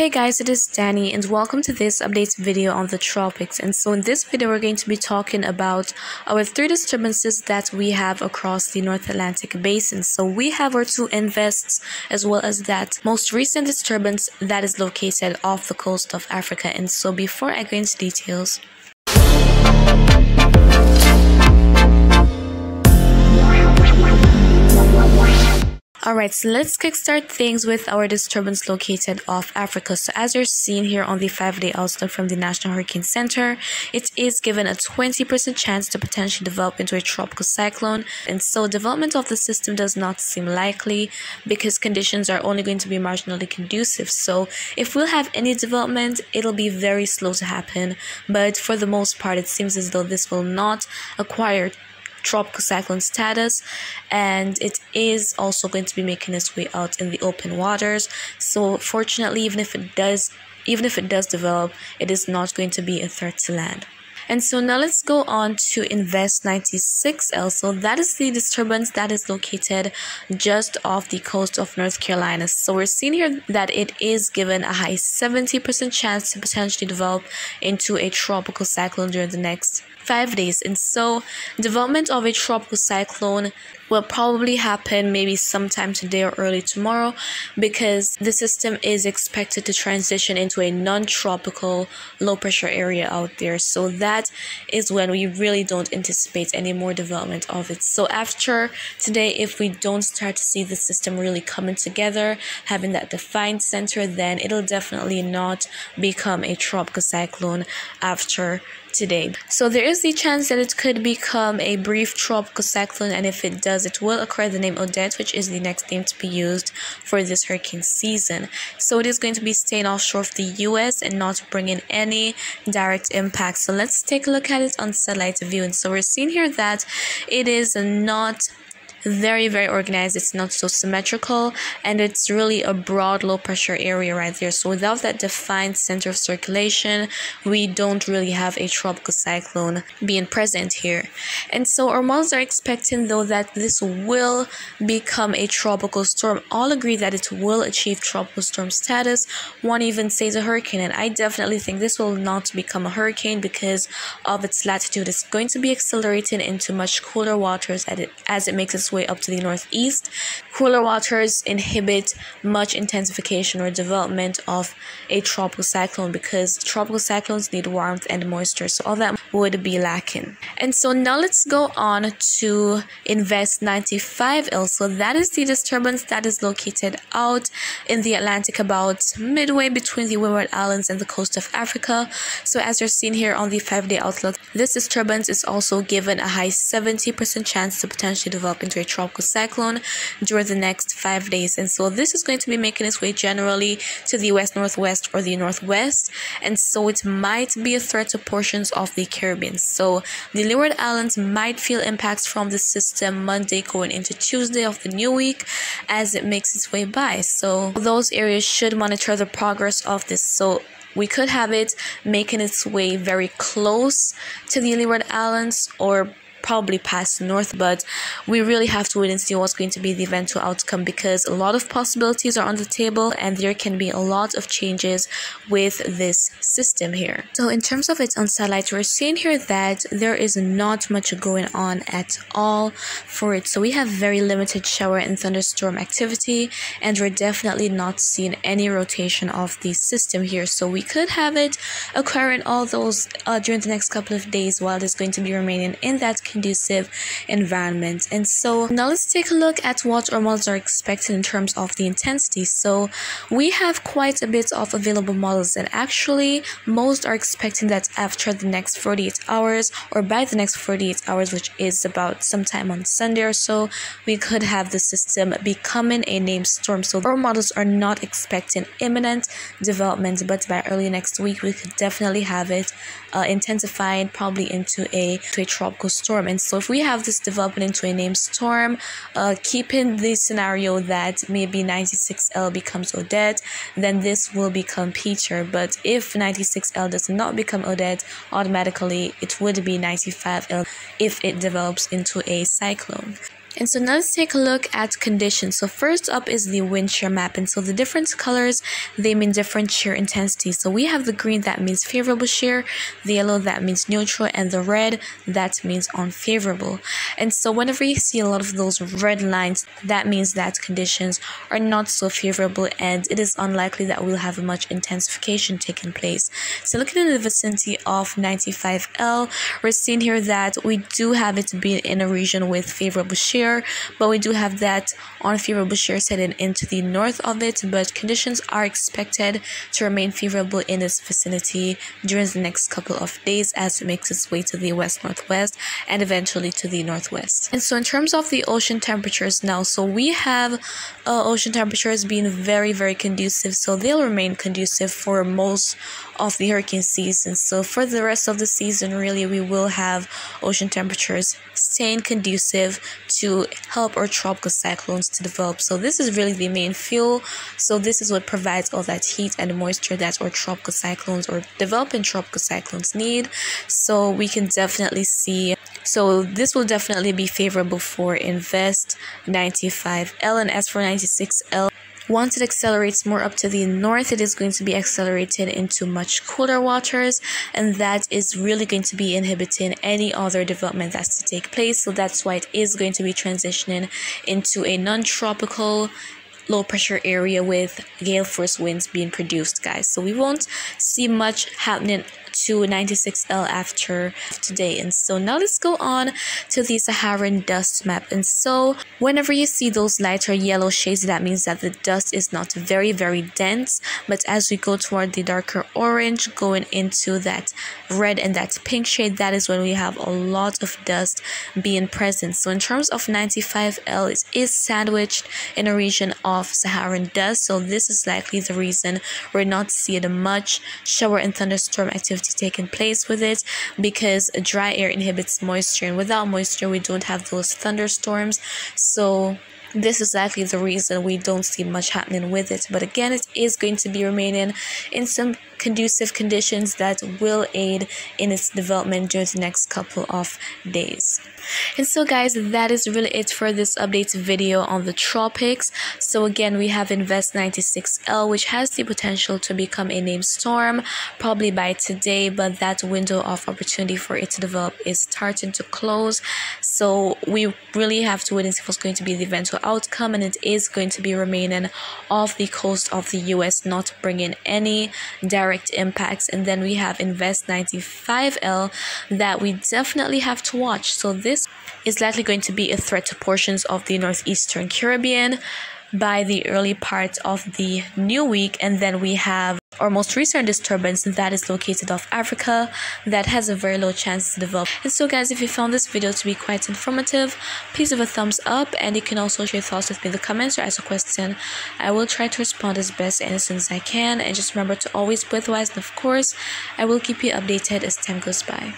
Hey guys, it is Danii and welcome to this update video on the tropics. And so in this video, we're going to be talking about our three disturbances that we have across the North Atlantic basin. So we have our two invests as well as that most recent disturbance that is located off the coast of Africa. And so before I go into details, Alright, so let's kickstart things with our disturbance located off Africa. So as you're seeing here on the 5-day outlook from the National Hurricane Center, it is given a 20% chance to potentially develop into a tropical cyclone. And so development of the system does not seem likely because conditions are only going to be marginally conducive. So if we'll have any development, it'll be very slow to happen. But for the most part, it seems as though this will not acquire tropical cyclone status and it is also going to be making its way out in the open waters. So fortunately even if it does even if it does develop it is not going to be a threat to land and so now let's go on to Invest 96L. So that is the disturbance that is located just off the coast of North Carolina. So we're seeing here that it is given a high 70% chance to potentially develop into a tropical cyclone during the next five days. And so development of a tropical cyclone will probably happen maybe sometime today or early tomorrow because the system is expected to transition into a non-tropical low pressure area out there. So that is when we really don't anticipate any more development of it. So after today if we don't start to see the system really coming together having that defined center then it'll definitely not become a tropical cyclone after today. So there is the chance that it could become a brief tropical cyclone and if it does it will acquire the name Odette which is the next name to be used for this hurricane season. So it is going to be staying offshore of the US and not bringing any direct impact. So let's take a look at it on satellite view and so we're seeing here that it is not very very organized. It's not so symmetrical and it's really a broad low pressure area right there. So without that defined center of circulation we don't really have a tropical cyclone being present here. And so our models are expecting though that this will become a tropical storm. All agree that it will achieve tropical storm status. One even says a hurricane and i definitely think this will not become a hurricane because of its latitude. It's going to be accelerating into much cooler waters as it, as it makes its way up to the northeast. Cooler waters inhibit much intensification or development of a tropical cyclone because tropical cyclones need warmth and moisture, so all that would be lacking. And so now let's go on to Invest 95L. So that is the disturbance that is located out in the Atlantic about midway between the Windward Islands and the coast of Africa. So as you're seeing here on the five-day outlook, this disturbance is also given a high 70% chance to potentially develop into a tropical cyclone during the next five days. And so this is going to be making its way generally to the west northwest or the northwest. And so it might be a threat to portions of the Caribbean. So the Leeward Islands might feel impacts from the system Monday going into Tuesday of the new week as it makes its way by. So those areas should monitor the progress of this. So we could have it making its way very close to the Leeward Islands or probably pass north, but we really have to wait and see what's going to be the eventual outcome because a lot of possibilities are on the table and there can be a lot of changes with this system here. So in terms of its on satellite, we're seeing here that there is not much going on at all for it. So we have very limited shower and thunderstorm activity and we're definitely not seeing any rotation of the system here. So we could have it occurring all those uh, during the next couple of days while it's going to be remaining in that conducive environment. And so now let's take a look at what our models are expecting in terms of the intensity. So we have quite a bit of available models and actually most are expecting that after the next 48 hours or by the next 48 hours, which is about sometime on Sunday or so, we could have the system becoming a named storm. So our models are not expecting imminent development, but by early next week, we could definitely have it uh, intensifying probably into a, to a tropical storm storm. And so if we have this developing into a named storm, uh, keeping the scenario that maybe 96L becomes Odette, then this will become Peter. But if 96L does not become Odette, automatically it would be 95L if it develops into a cyclone. And so now let's take a look at conditions. So first up is the wind shear map. And so the different colors, they mean different shear intensity. So we have the green that means favorable shear, the yellow that means neutral, and the red that means unfavorable. And so whenever you see a lot of those red lines, that means that conditions are not so favorable and it is unlikely that we'll have much intensification taking place. So looking in the vicinity of 95L, we're seeing here that we do have it being in a region with favorable shear but we do have that unfavorable shear setting into the north of it. But conditions are expected to remain favorable in this vicinity during the next couple of days as it makes its way to the west northwest and eventually to the northwest. And so, in terms of the ocean temperatures now, so we have uh, ocean temperatures being very, very conducive, so they'll remain conducive for most of the hurricane season. So, for the rest of the season, really, we will have ocean temperatures staying conducive to help our tropical cyclones to develop. So this is really the main fuel. So this is what provides all that heat and moisture that our tropical cyclones or developing tropical cyclones need. So we can definitely see so this will definitely be favorable for invest 95L and as for 96L once it accelerates more up to the north, it is going to be accelerated into much cooler waters, and that is really going to be inhibiting any other development that's to take place. So that's why it is going to be transitioning into a non tropical low pressure area with gale force winds being produced, guys. So we won't see much happening to 96L after today. And so now let's go on to the Saharan dust map. And so whenever you see those lighter yellow shades, that means that the dust is not very, very dense. But as we go toward the darker orange, going into that red and that pink shade, that is when we have a lot of dust being present. So in terms of 95L, it is sandwiched in a region of Saharan dust. So this is likely the reason we're not seeing a much shower and thunderstorm activity taking place with it because dry air inhibits moisture and without moisture we don't have those thunderstorms. So this is likely the reason we don't see much happening with it. But again it is going to be remaining in some conducive conditions that will aid in its development during the next couple of days. And so guys, that is really it for this update video on the tropics. So again, we have Invest 96L, which has the potential to become a named storm probably by today, but that window of opportunity for it to develop is starting to close. So we really have to wait and see what's going to be the eventual outcome, and it is going to be remaining off the coast of the US, not bringing any direct direct impacts and then we have invest 95l that we definitely have to watch. So this is likely going to be a threat to portions of the northeastern caribbean by the early part of the new week and then we have our most recent disturbance that is located off Africa that has a very low chance to develop. And so guys, if you found this video to be quite informative, please give a thumbs up and you can also share thoughts with me in the comments or ask a question. I will try to respond as best and as soon as I can and just remember to always breathe wise and of course, I will keep you updated as time goes by.